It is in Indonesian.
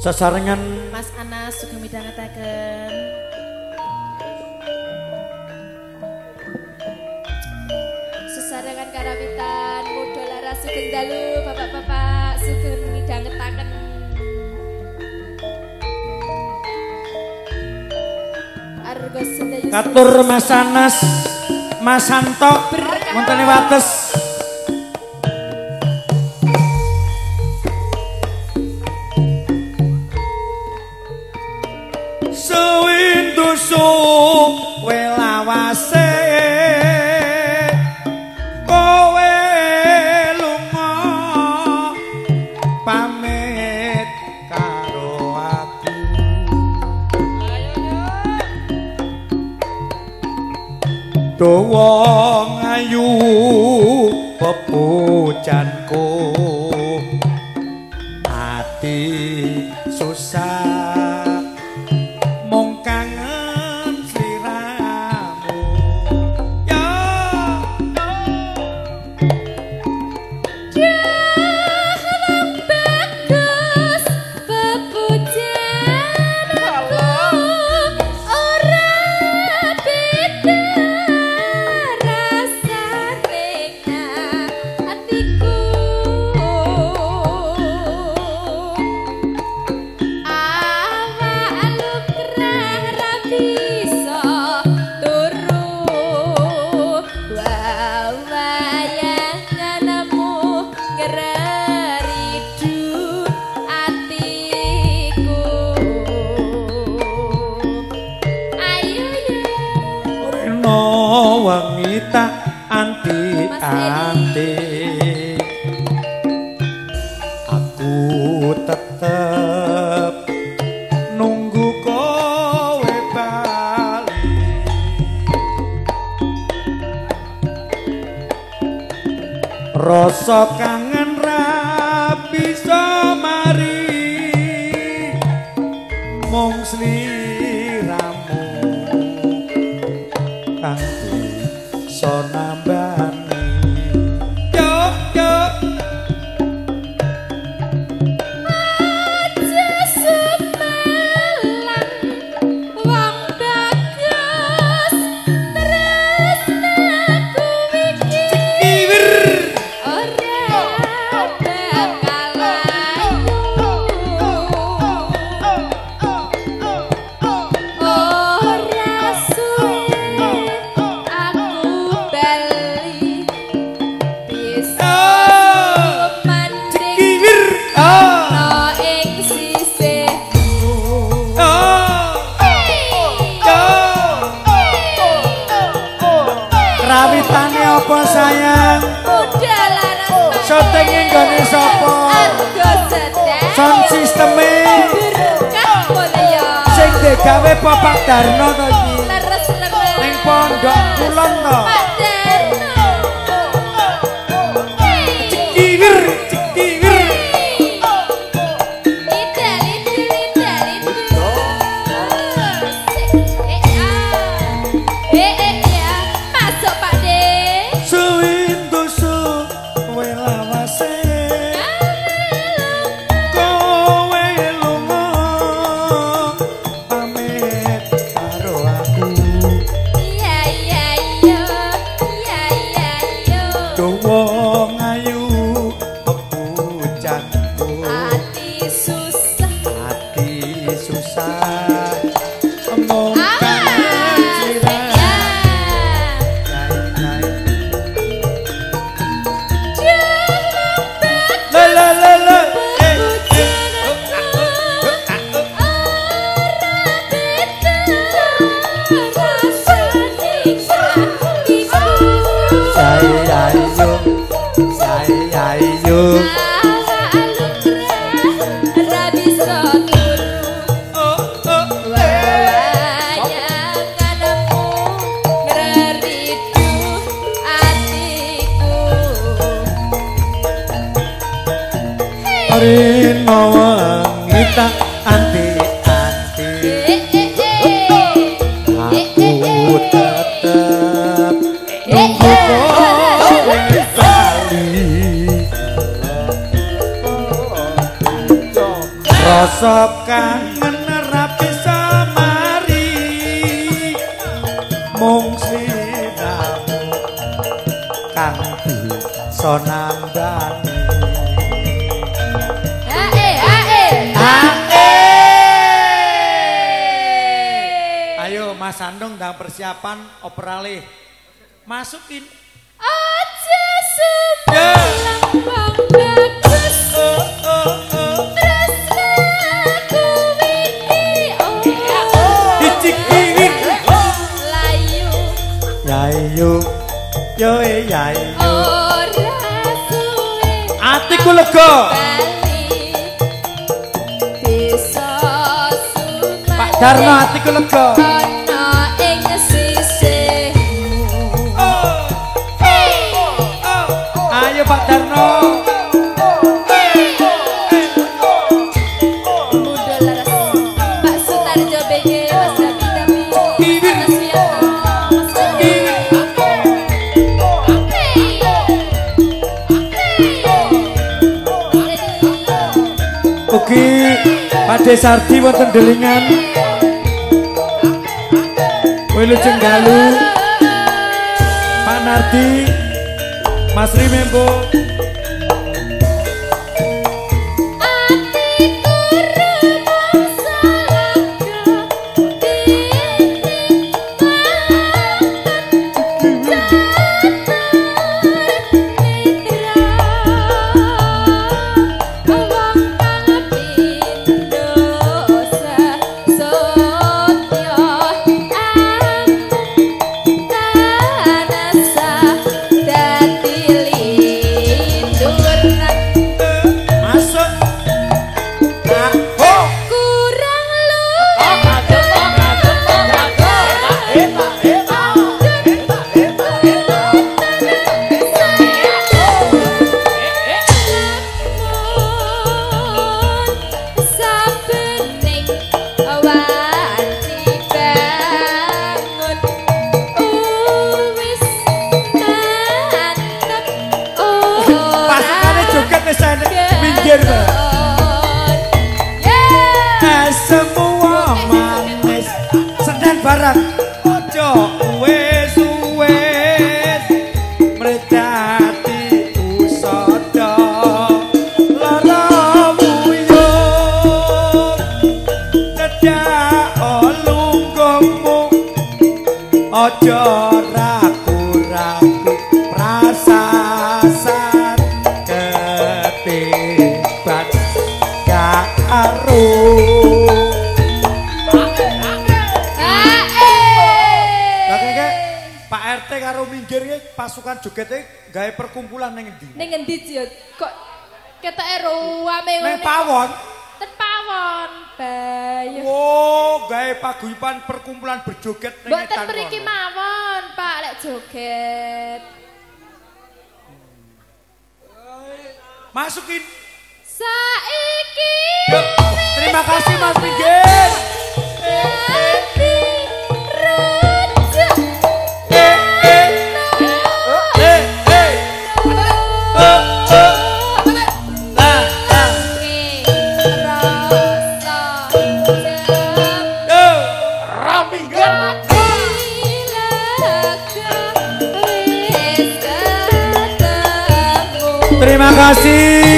sesarengan Mas Anas juga midhangetaken sesarengan karawitan muda lara sugeng dalu bapak-bapak sugeng midhangetaken katur Mas Anas Mas Santo wonten wates welawase kowe lunga pamit karo aku. Dawa ngayu anti-anti aku tetep nunggu kowe bali rasa kangen ra bisa cabe para no doy 有我。Tak anti-anti Aku tetep nunggu kowe bali Rasa kangen rapi samari. Mung sliramu Kang bisa Sandung dan persiapan operale Masukin Aja Ya. sumpah bagus. Oh oh oh Tresnaku iki, oh. Icik iwik Layu Yayu Yo e yayu ora suwe. Atiku lega Bali bisa sumayan. Pak Darno atiku lega Wiyanto Mas Iwin. Ugi Pak Desardi wonten delingan. Wilu Jenggalu Pak Nardi Mas Rimembo pasukan jogete gawe perkumpulan ning endi? Ning endi Jio? Kok ketoke ruame Ning pawon. Ten pawon, Bayu. Wo, gawe paguyuban perkumpulan berjoget ning Mboten edan mriki kono. mawon, Pak, lek joget. Masukin. Saiki Terima kasih Mas Minggir. Terima kasih.